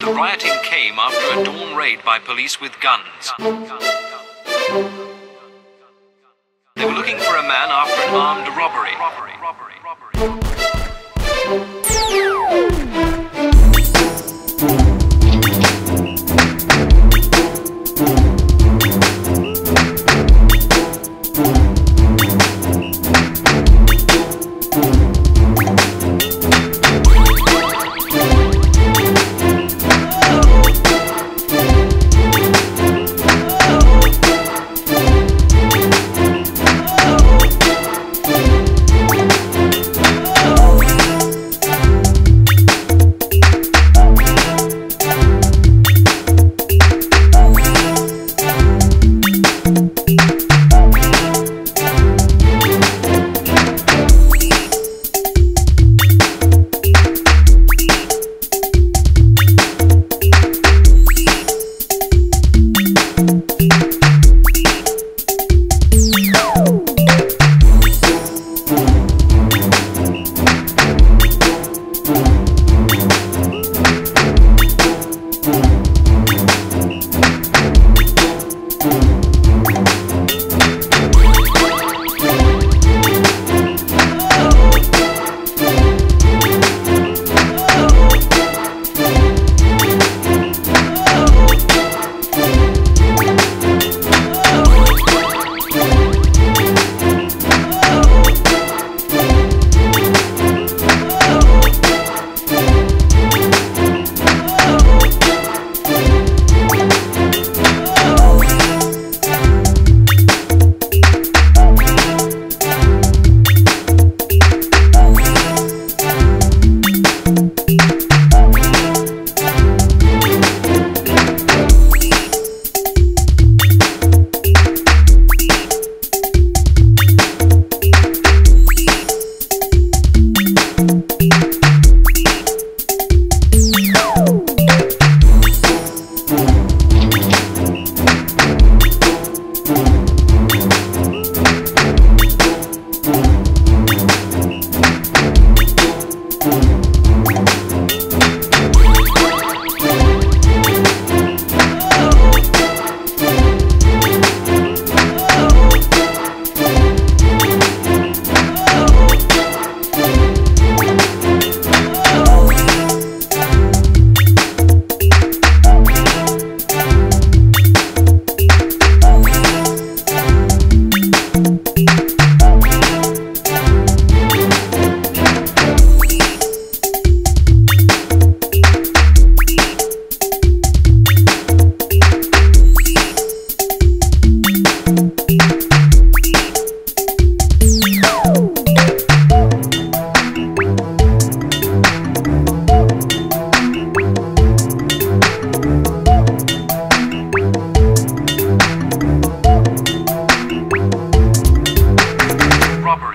The rioting came after a dawn raid by police with guns. They were looking for a man after an armed robbery.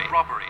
robbery.